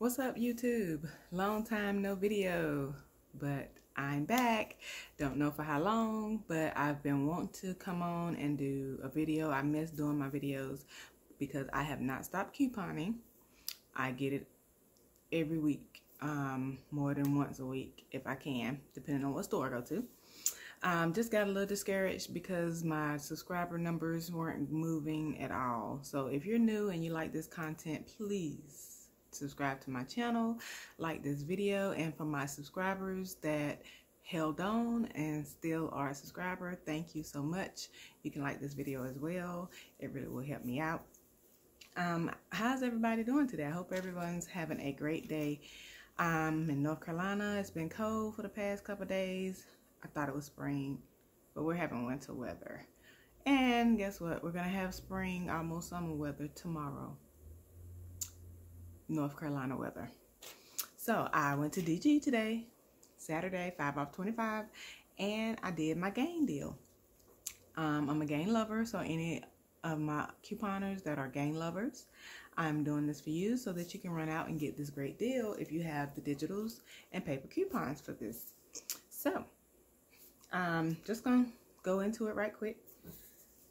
What's up YouTube? Long time no video, but I'm back. Don't know for how long, but I've been wanting to come on and do a video. I miss doing my videos because I have not stopped couponing. I get it every week, um, more than once a week if I can, depending on what store I go to. Um, just got a little discouraged because my subscriber numbers weren't moving at all. So if you're new and you like this content, please subscribe to my channel, like this video, and for my subscribers that held on and still are a subscriber, thank you so much. You can like this video as well. It really will help me out. Um, how's everybody doing today? I hope everyone's having a great day. I'm in North Carolina, it's been cold for the past couple days. I thought it was spring, but we're having winter weather. And guess what? We're going to have spring, almost summer weather tomorrow. North Carolina weather. So I went to DG today, Saturday, 5 off 25, and I did my gain deal. Um, I'm a gain lover, so any of my couponers that are gain lovers, I'm doing this for you so that you can run out and get this great deal if you have the digitals and paper coupons for this. So, um, just gonna go into it right quick.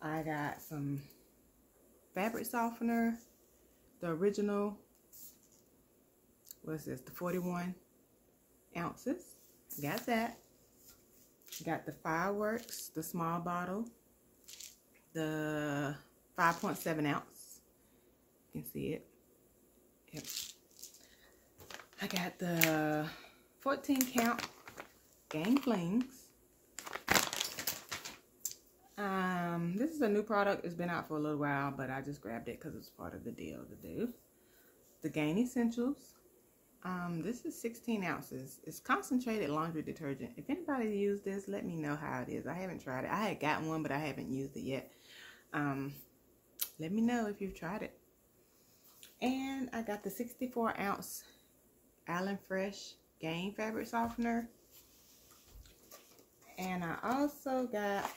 I got some fabric softener, the original what's this, the 41 ounces. Got that. Got the fireworks, the small bottle, the 5.7 ounce. You can see it. Yep. I got the 14 count Gain Flings. Um, this is a new product. It's been out for a little while, but I just grabbed it because it's part of the deal to do. The Gain Essentials. Um, this is 16 ounces. It's concentrated laundry detergent. If anybody used this, let me know how it is. I haven't tried it. I had gotten one, but I haven't used it yet. Um, let me know if you've tried it. And I got the 64 ounce Island Fresh Gain Fabric Softener. And I also got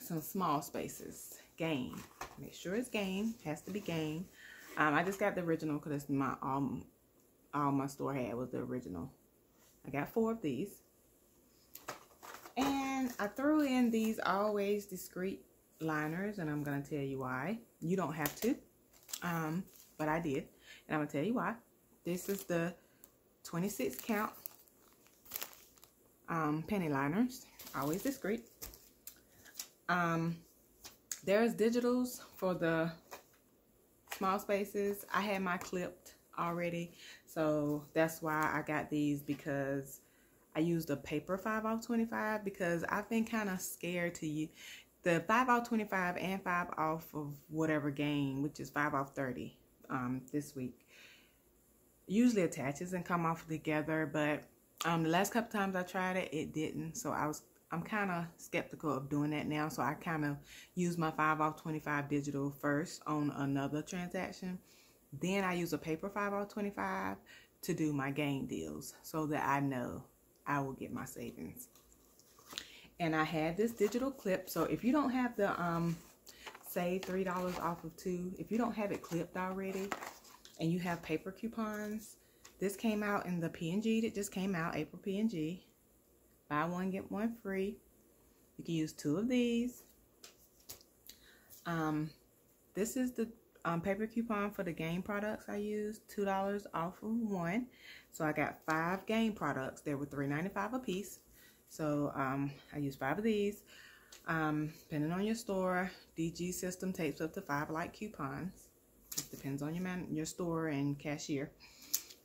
some small spaces. Gain. Make sure it's Gain. Has to be Gain. Um, I just got the original because it's my um all my store had was the original. I got four of these. And I threw in these always discreet liners, and I'm going to tell you why. You don't have to, um, but I did. And I'm going to tell you why. This is the 26 count um, penny liners, always discreet. Um, there's digitals for the small spaces. I had my clipped already. So that's why I got these because I used a paper 5 off 25 because I've been kind of scared to you. The 5 off 25 and 5 off of whatever gain, which is 5 off 30 um, this week, usually attaches and come off together. But um, the last couple times I tried it, it didn't. So I was I'm kind of skeptical of doing that now. So I kind of use my 5 off 25 digital first on another transaction then I use a paper 5 off 25 to do my gain deals so that I know I will get my savings. And I had this digital clip. So if you don't have the um, save $3 off of two, if you don't have it clipped already and you have paper coupons, this came out in the P&G that just came out, April P&G. Buy one, get one free. You can use two of these. Um, this is the um, paper coupon for the gain products I used. $2 off of one. So I got five gain products. They were $3.95 a piece. So um, I used five of these. Um, depending on your store, DG system takes up to five like coupons. It depends on your man, your store and cashier.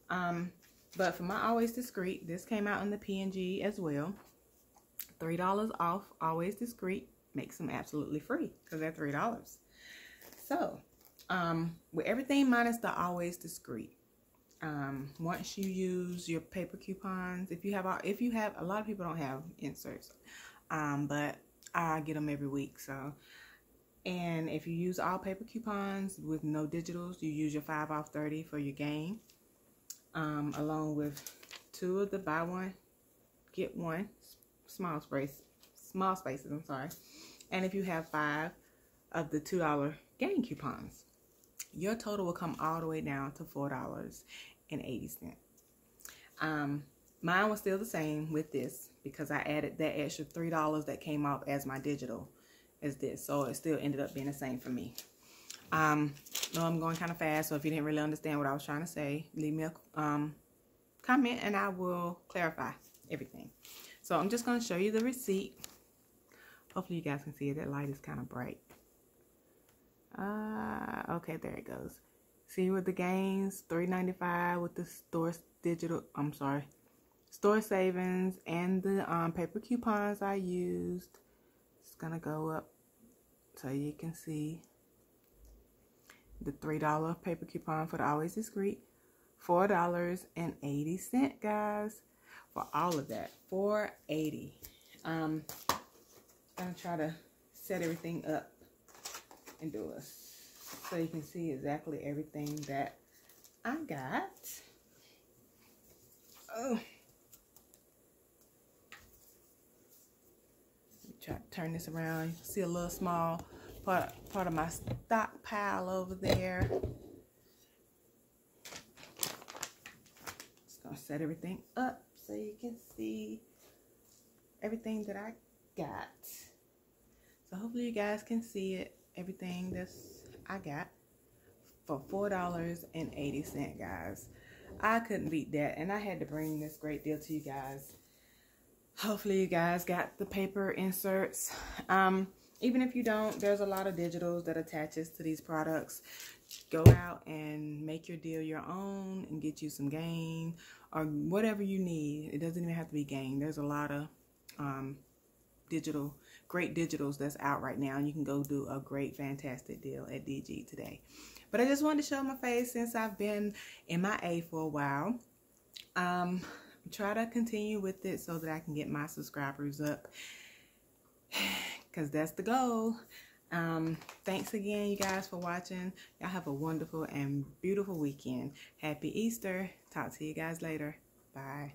Um, but for my Always Discreet, this came out in the P&G as well. $3 off, Always Discreet, makes them absolutely free because they're $3. So, um, with everything minus the always discreet. Um, once you use your paper coupons, if you have, if you have, a lot of people don't have inserts, um, but I get them every week. So, and if you use all paper coupons with no digitals, you use your 5 off 30 for your gain, um, along with two of the buy one, get one small space, small spaces, I'm sorry. And if you have five of the $2 gain coupons your total will come all the way down to $4. $4.80. Um, mine was still the same with this because I added that extra $3 that came off as my digital as this. So it still ended up being the same for me. Um, no, I'm going kind of fast. So if you didn't really understand what I was trying to say, leave me a um, comment and I will clarify everything. So I'm just going to show you the receipt. Hopefully you guys can see it. That light is kind of bright. Uh, okay, there it goes. See with the gains, $3.95 with the store digital, I'm sorry, store savings and the um, paper coupons I used. It's going to go up so you can see the $3 paper coupon for the Always Discreet. $4.80, guys, for all of that. 480 Um, I'm going to try to set everything up and do a so you can see exactly everything that I got. Oh. Try to turn this around. You see a little small part, part of my stockpile over there. Just gonna set everything up so you can see everything that I got. So hopefully you guys can see it, everything that's I got for $4.80, guys. I couldn't beat that, and I had to bring this great deal to you guys. Hopefully you guys got the paper inserts. Um, even if you don't, there's a lot of digitals that attaches to these products. Go out and make your deal your own and get you some gain or whatever you need. It doesn't even have to be gain. There's a lot of um, digital great digitals that's out right now and you can go do a great fantastic deal at DG today. But I just wanted to show my face since I've been in my A for a while. Um, try to continue with it so that I can get my subscribers up because that's the goal. Um, thanks again, you guys, for watching. Y'all have a wonderful and beautiful weekend. Happy Easter. Talk to you guys later. Bye.